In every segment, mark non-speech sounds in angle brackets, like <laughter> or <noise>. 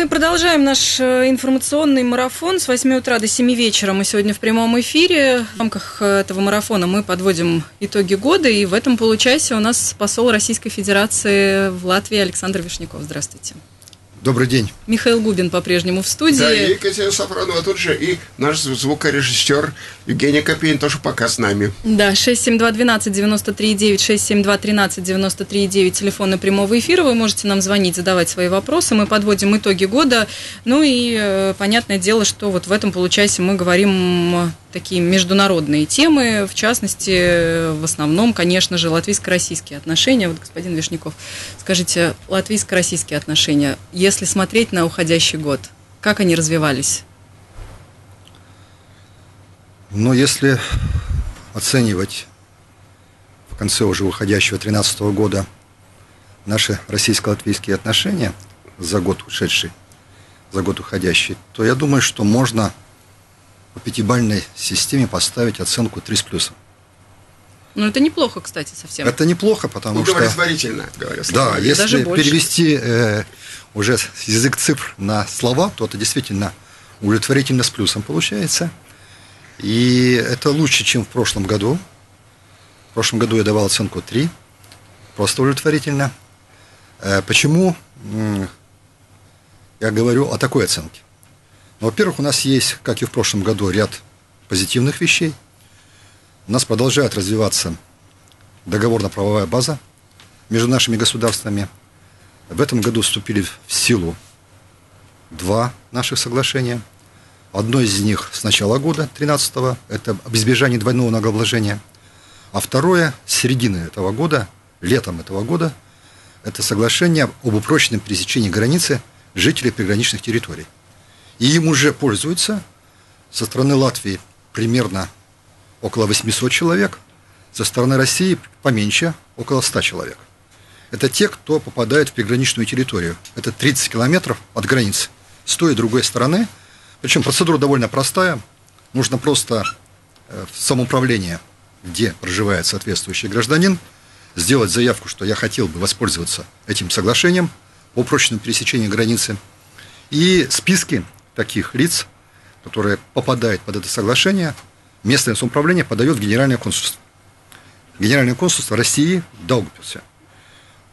Мы продолжаем наш э, информационный марафон с 8 утра до 7 вечера. Мы сегодня в прямом эфире. В рамках э, этого марафона мы подводим итоги года. И в этом получасе у нас посол Российской Федерации в Латвии Александр Вишняков. Здравствуйте. Добрый день. Михаил Губин по-прежнему в студии. Да, и Екатерина Сафронова тут же, и наш звукорежиссер Евгений Копейн тоже пока с нами. Да, 672-12-93-9, 672-13-93-9, телефоны прямого эфира. Вы можете нам звонить, задавать свои вопросы. Мы подводим итоги года. Ну и э, понятное дело, что вот в этом получасе мы говорим такие международные темы, в частности, в основном, конечно же, латвийско-российские отношения. Вот, господин Вишняков, скажите, латвийско-российские отношения, если смотреть на уходящий год, как они развивались? Ну, если оценивать в конце уже уходящего 2013 года наши российско-латвийские отношения за год ушедший, за год уходящий, то я думаю, что можно по пятибальной системе поставить оценку 3 с плюсом. Ну, это неплохо, кстати, совсем. Это неплохо, потому что... Удовлетворительно, говоря Да, если Даже перевести э, уже язык цифр на слова, то это действительно удовлетворительно с плюсом получается. И это лучше, чем в прошлом году. В прошлом году я давал оценку 3. Просто удовлетворительно. Э, почему я говорю о такой оценке? Ну, во-первых, у нас есть, как и в прошлом году, ряд позитивных вещей. У нас продолжает развиваться договорно-правовая база между нашими государствами. В этом году вступили в силу два наших соглашения. Одно из них с начала года, 13-го, это об двойного налогообложения. А второе, с середины этого года, летом этого года, это соглашение об упроченном пересечении границы жителей приграничных территорий. И им уже пользуются со стороны Латвии примерно около 800 человек, со стороны России поменьше, около 100 человек. Это те, кто попадает в приграничную территорию. Это 30 километров от границы с той и другой стороны. Причем процедура довольно простая. Нужно просто э, в самоуправление, где проживает соответствующий гражданин, сделать заявку, что я хотел бы воспользоваться этим соглашением по прочному пересечению границы. И списки таких лиц, которые попадают под это соглашение, местное самоуправление подает в Генеральное консульство. Генеральное консульство России в Даугавпилсе.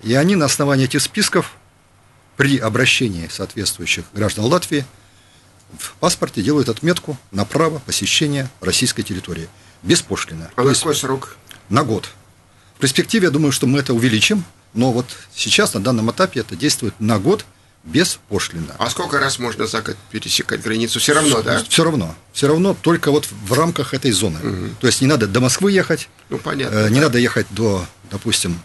И они на основании этих списков при обращении соответствующих граждан Латвии в паспорте делают отметку на право посещения российской территории. Беспошлино. А на какой срок? На год. В перспективе, я думаю, что мы это увеличим, но вот сейчас, на данном этапе, это действует на год – без пошлина. А сколько раз можно за год пересекать границу? Все равно, да? Все равно. Все равно только вот в рамках этой зоны. Угу. То есть не надо до Москвы ехать. Ну, понятно. Э, не да. надо ехать до, допустим,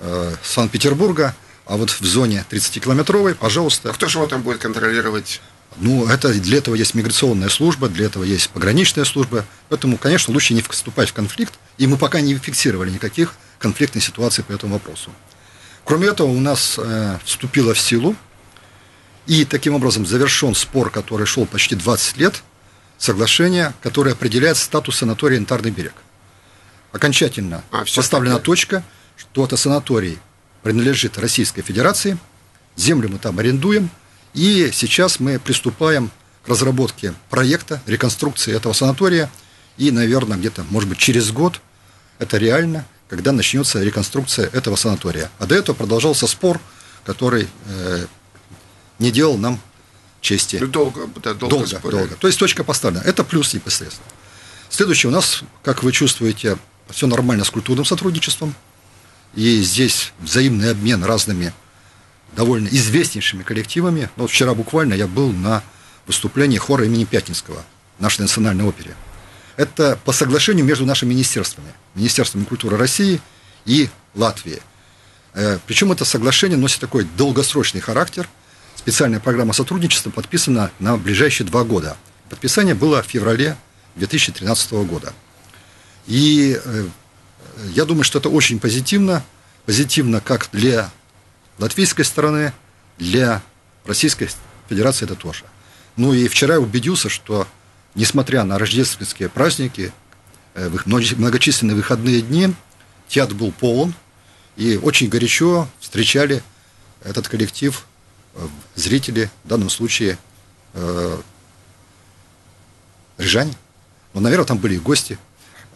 э, Санкт-Петербурга, а вот в зоне 30-километровой, пожалуйста. А кто же его там будет контролировать? Ну, это для этого есть миграционная служба, для этого есть пограничная служба. Поэтому, конечно, лучше не вступать в конфликт. И мы пока не фиксировали никаких конфликтных ситуаций по этому вопросу. Кроме этого, у нас э, вступила в силу и таким образом завершен спор, который шел почти 20 лет, соглашение, которое определяет статус санатория «Янтарный берег». Окончательно а, поставлена такое. точка, что это санаторий принадлежит Российской Федерации, землю мы там арендуем, и сейчас мы приступаем к разработке проекта реконструкции этого санатория, и, наверное, где-то, может быть, через год это реально, когда начнется реконструкция этого санатория. А до этого продолжался спор, который э, не делал нам чести. Ну, долго, да, долго, долго, долго. То есть точка поставлена. Это плюс непосредственно. Следующее у нас, как вы чувствуете, все нормально с культурным сотрудничеством. И здесь взаимный обмен разными довольно известнейшими коллективами. Вот вчера буквально я был на выступлении хора имени Пятницкого в нашей национальной опере. Это по соглашению между нашими министерствами. Министерством культуры России и Латвии. Э, Причем это соглашение носит такой долгосрочный характер – специальная программа сотрудничества подписана на ближайшие два года. Подписание было в феврале 2013 года. И э, я думаю, что это очень позитивно. Позитивно как для латвийской стороны, для Российской Федерации это тоже. Ну и вчера я убедился, что несмотря на рождественские праздники, э, многочисленные выходные дни, театр был полон, и очень горячо встречали этот коллектив зрители, в данном случае э, рижане. Но, наверное, там были и гости.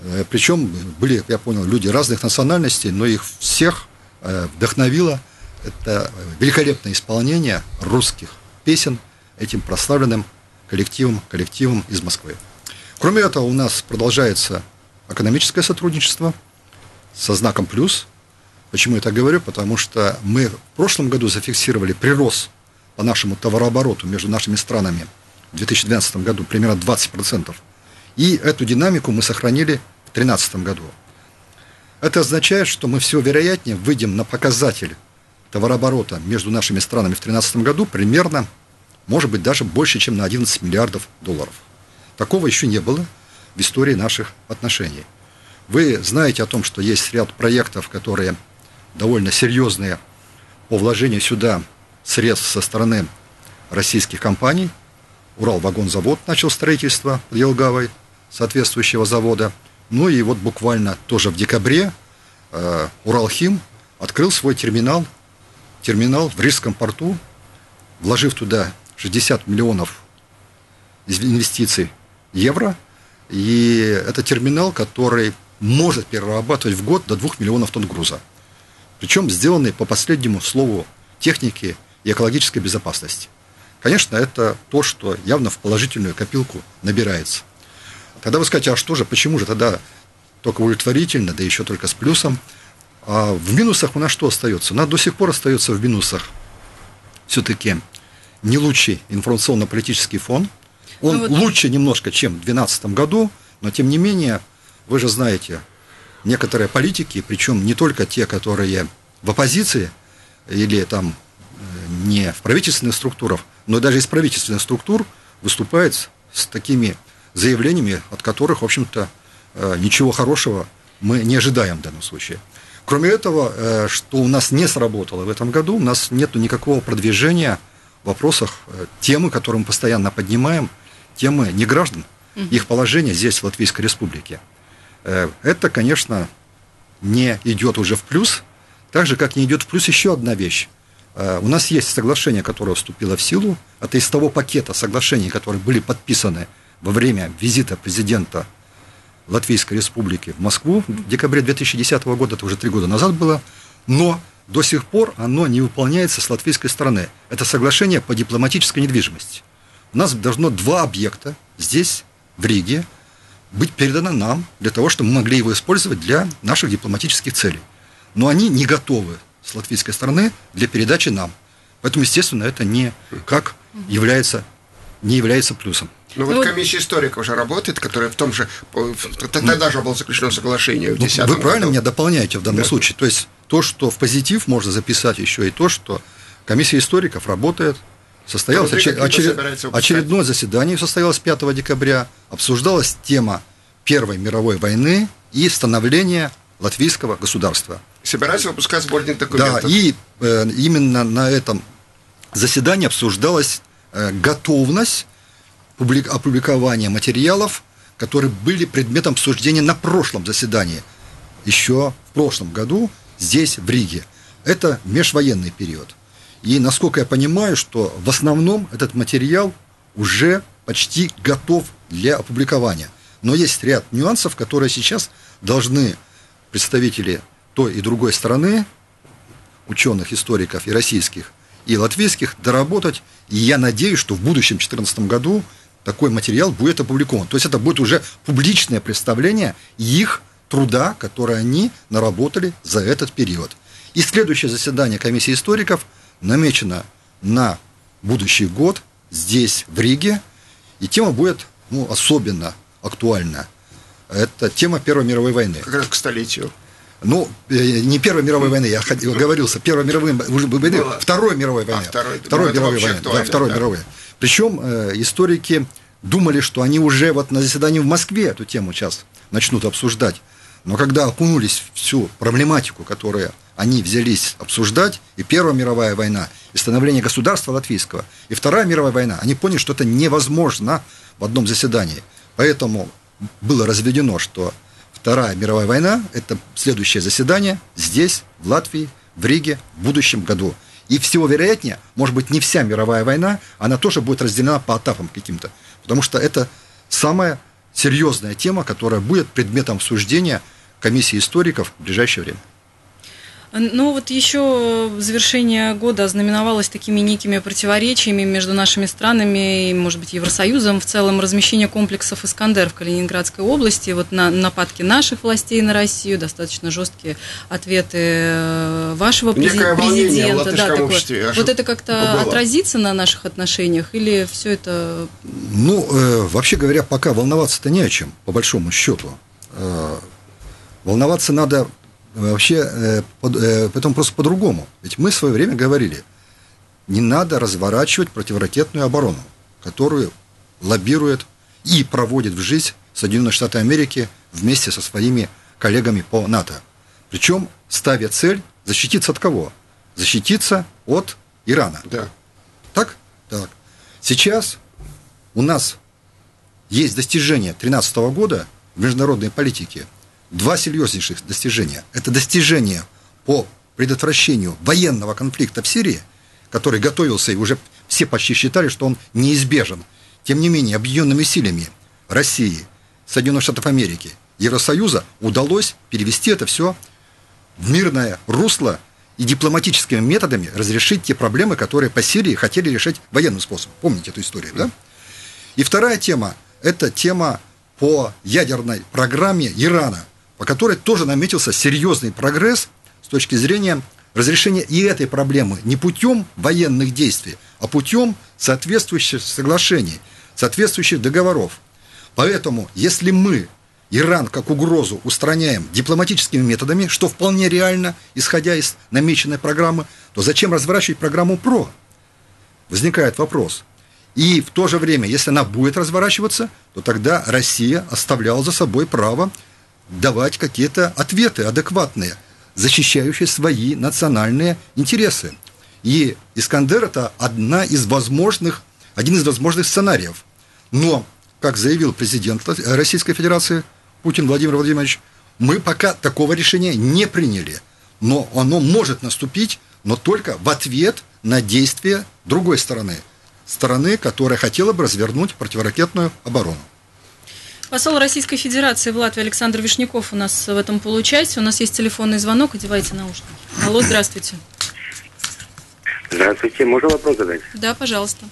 Э, причем были, я понял, люди разных национальностей, но их всех э, вдохновило это великолепное исполнение русских песен этим прославленным коллективом, коллективом из Москвы. Кроме этого, у нас продолжается экономическое сотрудничество со знаком плюс. Почему я так говорю? Потому что мы в прошлом году зафиксировали прирост по нашему товарообороту между нашими странами в 2012 году примерно 20%. И эту динамику мы сохранили в 2013 году. Это означает, что мы все вероятнее выйдем на показатель товарооборота между нашими странами в 2013 году примерно, может быть, даже больше, чем на 11 миллиардов долларов. Такого еще не было в истории наших отношений. Вы знаете о том, что есть ряд проектов, которые довольно серьезные по вложению сюда средств со стороны российских компаний. Уралвагонзавод начал строительство под Елгавой соответствующего завода. Ну и вот буквально тоже в декабре э, Уралхим открыл свой терминал, терминал в Рижском порту, вложив туда 60 миллионов инвестиций евро. И это терминал, который может перерабатывать в год до 2 миллионов тонн груза. Причем сделанный по последнему слову техники и экологической безопасности. Конечно, это то, что явно в положительную копилку набирается. Тогда вы скажете, а что же, почему же тогда только удовлетворительно, да еще только с плюсом? А в минусах у нас что остается? У нас до сих пор остается в минусах все-таки не лучший информационно-политический фон. Он ну, вот... лучше немножко, чем в 2012 году, но тем не менее, вы же знаете, некоторые политики, причем не только те, которые в оппозиции или там э, не в правительственных структурах, но даже из правительственных структур выступают с такими заявлениями, от которых, в общем-то, э, ничего хорошего мы не ожидаем в данном случае. Кроме этого, э, что у нас не сработало в этом году, у нас нет никакого продвижения в вопросах темы, которые мы постоянно поднимаем, темы не граждан, их положение здесь, в Латвийской Республике. Это, конечно, не идет уже в плюс, так же, как не идет в плюс еще одна вещь. Э, у нас есть соглашение, которое вступило в силу. Это из того пакета соглашений, которые были подписаны во время визита президента Латвийской Республики в Москву в декабре 2010 года, это уже три года назад было, но до сих пор оно не выполняется с латвийской стороны. Это соглашение по дипломатической недвижимости. У нас должно два объекта здесь, в Риге, быть передано нам для того, чтобы мы могли его использовать для наших дипломатических целей но они не готовы с латвийской стороны для передачи нам. Поэтому, естественно, это не как является, не является плюсом. Ну вот ну, комиссия историков уже работает, которая в том же, тогда же было заключено соглашение в 10 ну, Вы правильно году. меня дополняете в данном да. случае. То есть то, что в позитив можно записать еще и то, что комиссия историков работает, состоялось очер... очер... очередное заседание состоялось 5 декабря, обсуждалась тема Первой мировой войны и становления латвийского государства собираются выпускать сборник документов. Да, и э, именно на этом заседании обсуждалась готовность публик, опубликования материалов, которые были предметом обсуждения на прошлом заседании, еще в прошлом году здесь, в Риге. Это межвоенный период. И насколько я понимаю, что в основном этот материал уже почти готов для опубликования. Но есть ряд нюансов, которые сейчас должны представители той и другой стороны, ученых, историков и российских, и латвийских, доработать. И я надеюсь, что в будущем 2014 году такой материал будет опубликован. То есть это будет уже публичное представление их труда, который они наработали за этот период. И следующее заседание комиссии историков намечено на будущий год здесь, в Риге. И тема будет ну, особенно актуальна. Это тема Первой мировой войны. Как раз к столетию. Ну, э, не Первой мировой войны, я говорился, Первой мировой войны, Второй мировой войны. А, второй, второй ну, мировой войны, да, Второй да. мировой. Причем э, историки думали, что они уже вот на заседании в Москве эту тему сейчас начнут обсуждать. Но когда окунулись в всю проблематику, которую они взялись обсуждать, и Первая мировая война, и становление государства латвийского, и Вторая мировая война, они поняли, что это невозможно в одном заседании. Поэтому было разведено, что Вторая мировая война – это следующее заседание здесь, в Латвии, в Риге в будущем году. И всего вероятнее, может быть, не вся мировая война, она тоже будет разделена по этапам каким-то. Потому что это самая серьезная тема, которая будет предметом обсуждения комиссии историков в ближайшее время. Ну вот еще завершение года ознаменовалось такими некими противоречиями между нашими странами и, может быть, Евросоюзом в целом размещение комплексов «Искандер» в Калининградской области, вот на нападки наших властей на Россию, достаточно жесткие ответы э, вашего Некое президента. Да, такое. обществе. Вот это как-то отразится на наших отношениях или все это... Ну, э, вообще говоря, пока волноваться-то не о чем, по большому счету. Э, волноваться надо вообще э, под, э, поэтому просто по-другому. Ведь мы в свое время говорили, не надо разворачивать противоракетную оборону, которую лоббирует и проводит в жизнь Соединенные Штаты Америки вместе со своими коллегами по НАТО. Причем ставя цель защититься от кого? Защититься от Ирана. Да. Так? Так. Сейчас у нас есть достижение 2013 года в международной политике – два серьезнейших достижения. Это достижение по предотвращению военного конфликта в Сирии, который готовился, и уже все почти считали, что он неизбежен. Тем не менее, объединенными силами России, Соединенных Штатов Америки, Евросоюза удалось перевести это все в мирное русло и дипломатическими методами разрешить те проблемы, которые по Сирии хотели решать военным способом. Помните эту историю, да? И вторая тема – это тема по ядерной программе Ирана – по которой тоже наметился серьезный прогресс с точки зрения разрешения и этой проблемы не путем военных действий, а путем соответствующих соглашений, соответствующих договоров. Поэтому, если мы Иран как угрозу устраняем дипломатическими методами, что вполне реально, исходя из намеченной программы, то зачем разворачивать программу ПРО? Возникает вопрос. И в то же время, если она будет разворачиваться, то тогда Россия оставляла за собой право давать какие-то ответы адекватные, защищающие свои национальные интересы. И Искандер – это одна из возможных, один из возможных сценариев. Но, как заявил президент Российской Федерации Путин Владимир Владимирович, мы пока такого решения не приняли. Но оно может наступить, но только в ответ на действия другой стороны. Стороны, которая хотела бы развернуть противоракетную оборону. Посол Российской Федерации в Латвии Александр Вишняков у нас в этом получасе. У нас есть телефонный звонок, одевайте наушники. Алло, здравствуйте. Здравствуйте, можно вопрос задать? Да, пожалуйста.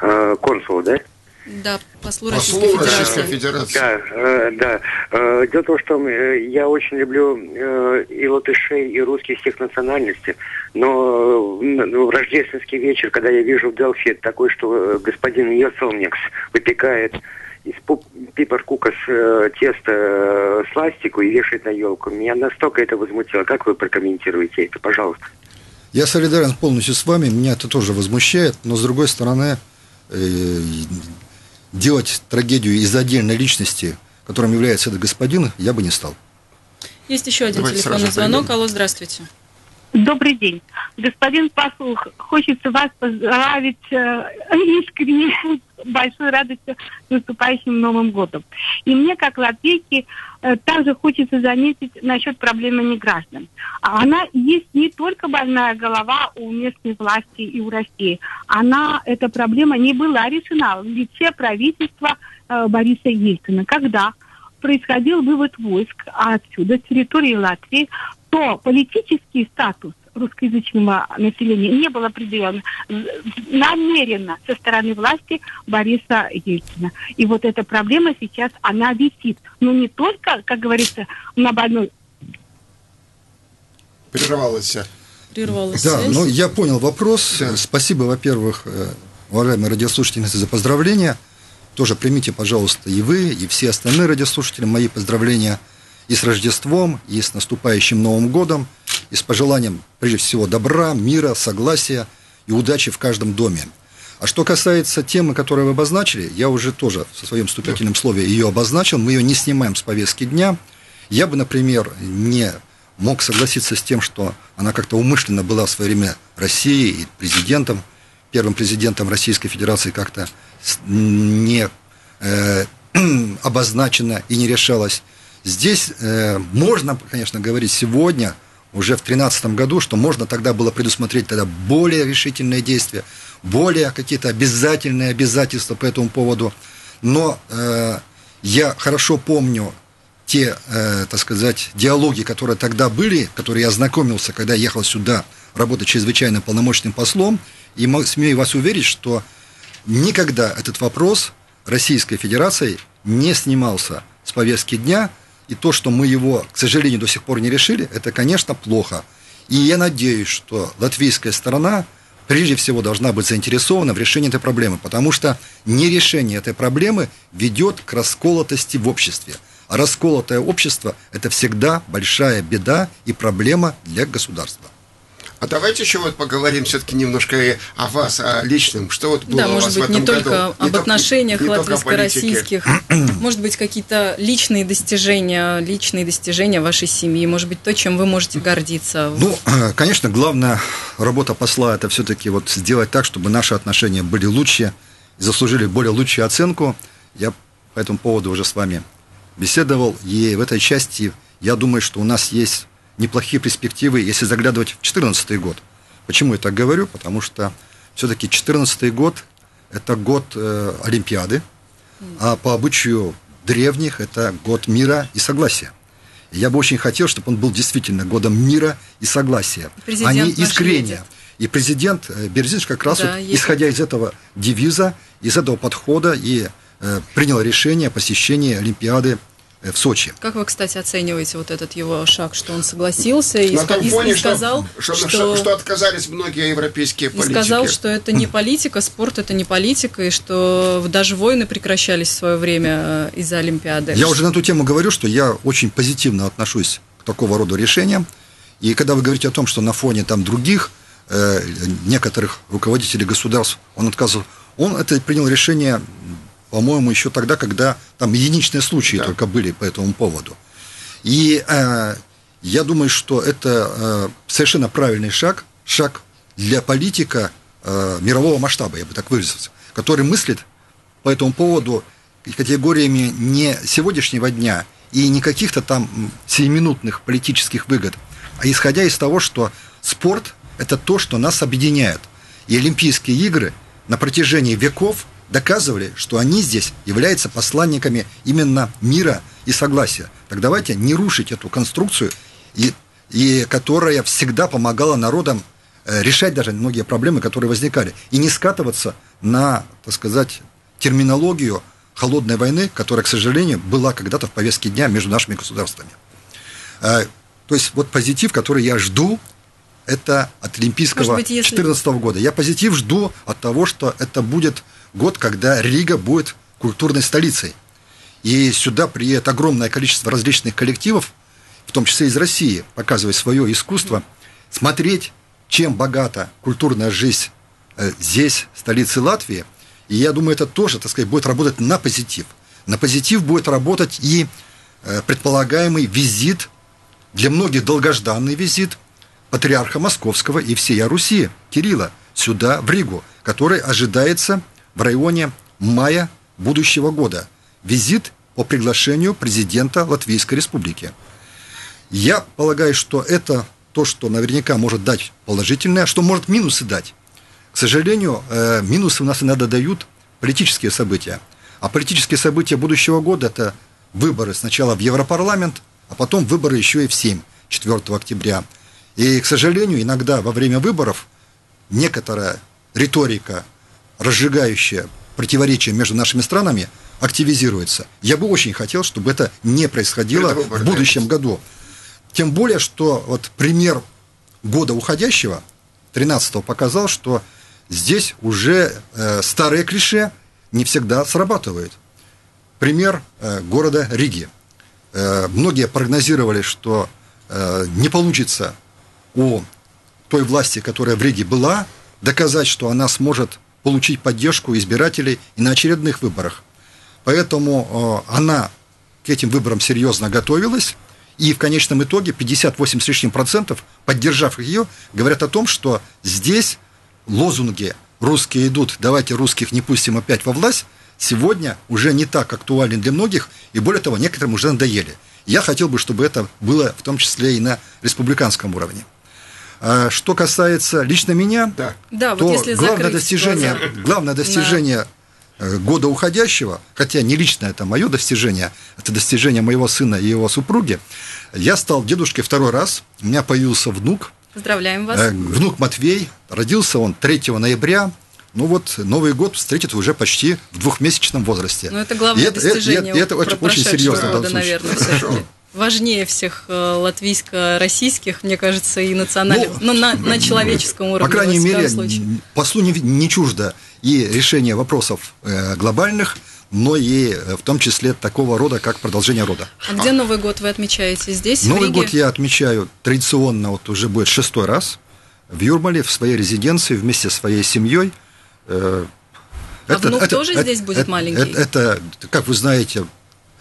Э, консул, да? Да, послу, послу Российской, Российской Федерации. Федерации. Да, э, да. Э, дело в том, что э, я очень люблю э, и латышей, и русских всех национальностей, но э, ну, в рождественский вечер, когда я вижу в Делфи такой, что господин Йоселникс выпекает из пипер-кука с э, теста э, сластику и вешает на елку. Меня настолько это возмутило. Как вы прокомментируете это, пожалуйста? Я солидарен полностью с вами, меня это тоже возмущает, но с другой стороны, э, делать трагедию из отдельной личности, которым является этот господин, я бы не стал. Есть еще один Давайте телефонный звонок. Алло, здравствуйте. Добрый день. Господин посол, хочется вас поздравить э, искренне большой радостью с наступающим Новым годом. И мне, как латвийке, э, также хочется заметить насчет проблемы неграждан. Она есть не только больная голова у местной власти и у России. Она, эта проблема не была решена в лице правительства э, Бориса Ельцина. Когда происходил вывод войск отсюда, с территории Латвии, то политический статус русскоязычного населения не был определен намеренно со стороны власти Бориса Ельцина. И вот эта проблема сейчас, она висит. Но не только, как говорится, на больной... Прервалась. Прервалась Да, ну я понял вопрос. Да. Спасибо, во-первых, э, уважаемые радиослушательницы, за поздравления. Тоже примите, пожалуйста, и вы, и все остальные радиослушатели мои поздравления и с Рождеством, и с наступающим Новым годом, и с пожеланием, прежде всего, добра, мира, согласия и удачи в каждом доме. А что касается темы, которую вы обозначили, я уже тоже со своем вступительном слове ее обозначил, мы ее не снимаем с повестки дня. Я бы, например, не мог согласиться с тем, что она как-то умышленно была в свое время Россией и президентом, первым президентом Российской Федерации как-то не э, <clears throat> обозначена и не решалась. Здесь э, можно, конечно, говорить сегодня уже в 2013 году, что можно тогда было предусмотреть тогда более решительные действия, более какие-то обязательные обязательства по этому поводу. Но э, я хорошо помню те, э, так сказать, диалоги, которые тогда были, которые я ознакомился, когда ехал сюда работать чрезвычайно полномочным послом, и смею вас уверить, что никогда этот вопрос Российской Федерацией не снимался с повестки дня, и то, что мы его, к сожалению, до сих пор не решили, это, конечно, плохо. И я надеюсь, что латвийская сторона прежде всего должна быть заинтересована в решении этой проблемы, потому что нерешение этой проблемы ведет к расколотости в обществе. А расколотое общество – это всегда большая беда и проблема для государства. А давайте еще вот поговорим все-таки немножко о вас, о личном. Что вот было да, у может вас быть, в этом не только году? об не отношениях латвийско-российских, <clears throat> может быть, какие-то личные достижения, личные достижения вашей семьи, может быть, то, чем вы можете гордиться. Ну, <clears throat> конечно, главная работа посла – это все-таки вот сделать так, чтобы наши отношения были лучше, и заслужили более лучшую оценку. Я по этому поводу уже с вами беседовал, и в этой части я думаю, что у нас есть неплохие перспективы, если заглядывать в 2014 год. Почему я так говорю? Потому что все-таки 2014 год – это год э, Олимпиады, а по обычаю древних это год мира и согласия. И я бы очень хотел, чтобы он был действительно годом мира и согласия, Президент а не искрения. И президент э, Берзинш как раз Да, вот, едет. исходя из этого девиза, из этого подхода и э, принял решение о посещении Олимпиады в Сочи. Как вы, кстати, оцениваете вот этот его шаг, что он согласился и, На том и- фоне, и сказал, что, что, что, что отказались многие европейские и политики. сказал, что это не политика, спорт это не политика, и что даже войны прекращались в свое время э, из-за Олимпиады. Я уже на эту тему говорю, что я очень позитивно отношусь к такого рода решениям. И когда вы говорите о том, что на фоне там других э, некоторых руководителей государств он отказывал, он это принял решение, по-моему, еще тогда, когда там единичные случаи Да. только были по этому поводу. И э, я думаю, что это э, совершенно правильный шаг, шаг для политика э, мирового масштаба, я бы так выразился, который мыслит по этому поводу категориями не сегодняшнего дня и не каких-то там сиюминутных политических выгод, а исходя из того, что спорт – это то, что нас объединяет. И Олимпийские игры на протяжении веков доказывали, что они здесь являются посланниками именно мира и согласия. Так давайте не рушить эту конструкцию, и, и которая всегда помогала народам э, решать даже многие проблемы, которые возникали, и не скатываться на, так сказать, терминологию холодной войны, которая, к сожалению, была когда-то в повестке дня между нашими государствами. Э, То есть вот позитив, который я жду, это от Олимпийского Может быть, если- 2014 года. Я позитив жду от того, что это будет год, когда Рига будет культурной столицей. И сюда приедет огромное количество различных коллективов, в том числе из России, показывая свое искусство, смотреть, чем богата культурная жизнь э, здесь, в столице Латвии. И я думаю, это тоже, так сказать, будет работать на позитив. На позитив будет работать и э, предполагаемый визит, для многих долгожданный визит патриарха Московского и всея Руси Кирилла сюда, в Ригу, который ожидается в районе мая будущего года. Визит по приглашению президента Латвийской Республики. Я полагаю, что это то, что наверняка может дать положительное, что может минусы дать. К сожалению, э, минусы у нас иногда дают политические события. А политические события будущего года – это выборы сначала в Европарламент, а потом выборы еще и в Сейм 4 октября. И, к сожалению, иногда во время выборов некоторая риторика, разжигающая противоречия между нашими странами, активизируется. Я бы очень хотел, чтобы это не происходило Это в будущем году. Тем более, что вот пример года уходящего, 13-го, показал, что здесь уже э, старые клише не всегда срабатывают. Пример э, города Риги. Э, многие прогнозировали, что э, не получится у той власти, которая в Риге была, доказать, что она сможет получить поддержку избирателей и на очередных выборах. Поэтому э, она к этим выборам серьезно готовилась, и в конечном итоге 58 с лишним процентов, поддержав ее, говорят о том, что здесь лозунги «русские идут, давайте русских не пустим опять во власть» сегодня уже не так актуальны для многих, и более того, некоторым уже надоели. Я хотел бы, чтобы это было в том числе и на республиканском уровне. А что касается лично меня, Да. Да, то вот если главное достижение, глаза. главное достижение э, года уходящего, хотя не лично это мое достижение, это достижение моего сына и его супруги, я стал дедушкой второй раз, у меня появился внук, Поздравляем вас. Э, Внук Матвей, родился он 3 ноября. Ну вот, Новый год встретит уже почти в двухмесячном возрасте. Ну, это главное И это- достижение и это, про- очень, очень серьезно года, наверное. Важнее всех э, латвийско-российских, мне кажется, и национальных, ну, на, на человеческом уровне. По крайней мере, случае. послу не, не чуждо и решение вопросов э, глобальных, но и э, в том числе такого рода, как продолжение рода. А где Новый год вы отмечаете? Здесь, в Новый Риге? год я отмечаю традиционно, вот уже будет шестой раз, в Юрмале, в своей резиденции, вместе со своей семьей. Э, А внук тоже здесь будет маленький? Это, это, как вы знаете,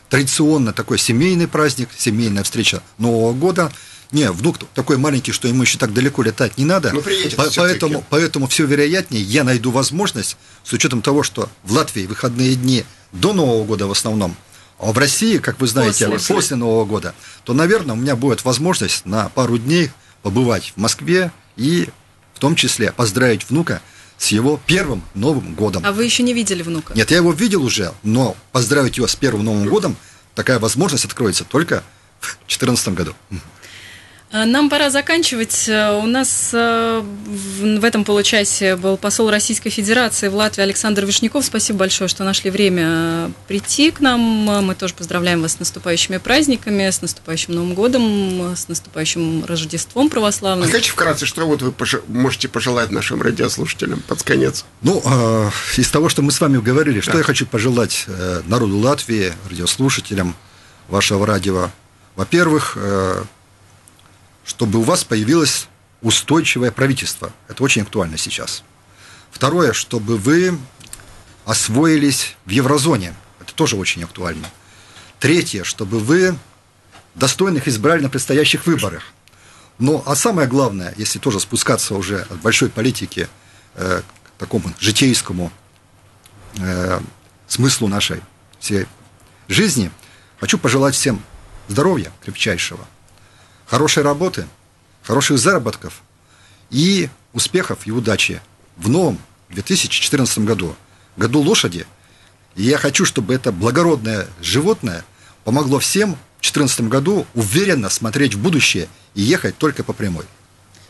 традиционно такой семейный праздник, семейная встреча Нового года. Не, внук такой маленький, что ему еще так далеко летать не надо. Ну, приедет По- поэтому, поэтому все вероятнее я найду возможность, с учетом того, что в Латвии выходные дни до Нового года в основном, а в России, как вы знаете, После. после, Нового года, то, наверное, у меня будет возможность на пару дней побывать в Москве и в том числе поздравить внука с его первым Новым годом. А вы еще не видели внука? Нет, я его видел уже, но поздравить его с первым Новым годом такая возможность откроется только в 2014 году. А, Нам пора заканчивать. Э, У нас э, в этом получасе был посол Российской Федерации в Латвии Александр Вишняков. Спасибо большое, что нашли время э, прийти к нам. Мы тоже поздравляем вас с наступающими праздниками, с наступающим Новым годом, с наступающим Рождеством А православным. скажите вкратце, что вот вы пожи- можете пожелать нашим радиослушателям под конец? Ну, э, из того, что мы с вами говорили, что Да. я хочу пожелать э, народу Латвии, радиослушателям вашего радио. Во-первых, э, чтобы у вас появилось устойчивое правительство. Это очень актуально сейчас. Второе, чтобы вы освоились в еврозоне. Это тоже очень актуально. Третье, чтобы вы достойных избрали на предстоящих выборах. Ну, а самое главное, если тоже спускаться уже от большой политики э, к такому житейскому э, смыслу нашей всей жизни, хочу пожелать всем здоровья крепчайшего, хорошей работы, хороших заработков и успехов и удачи в новом 2014 году, году лошади. И я хочу, чтобы это благородное животное помогло всем в 2014 году уверенно смотреть в будущее и ехать только по прямой.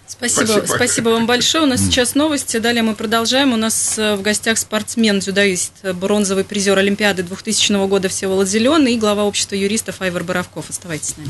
Спасибо, Спасибо. спасибо, вам большое. У нас сейчас новости. Далее мы продолжаем. У нас э, в гостях спортсмен, дзюдоист, э, бронзовый призер Олимпиады 2000 года Всеволод Зеленый и глава общества юристов Айвар Боровков. Оставайтесь с нами.